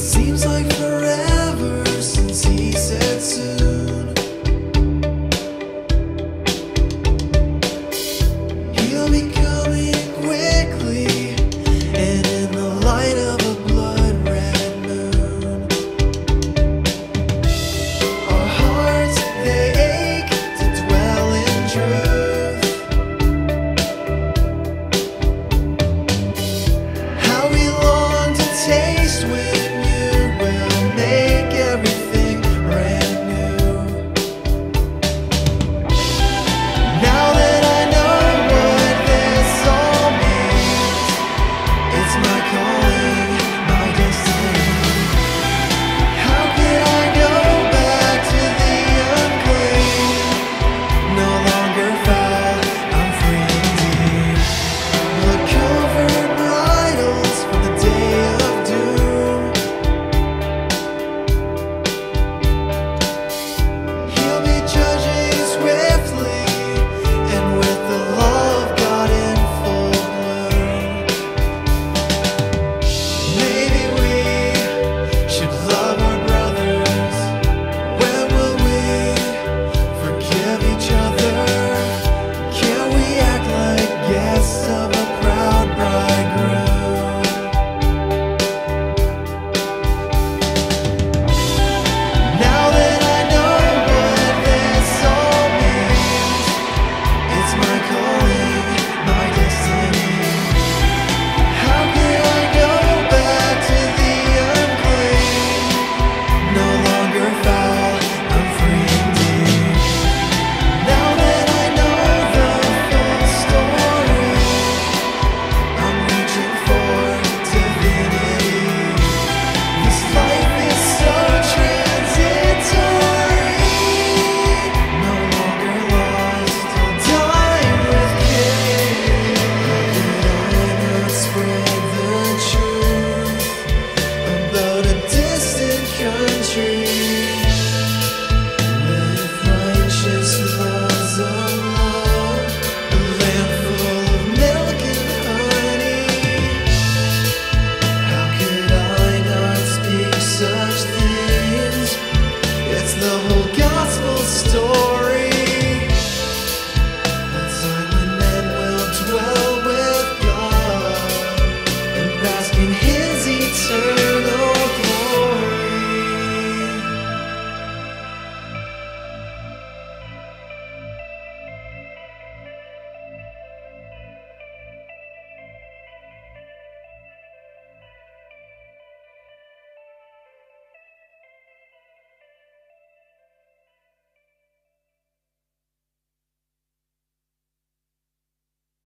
Seems like forever since he said soon. my calling my call.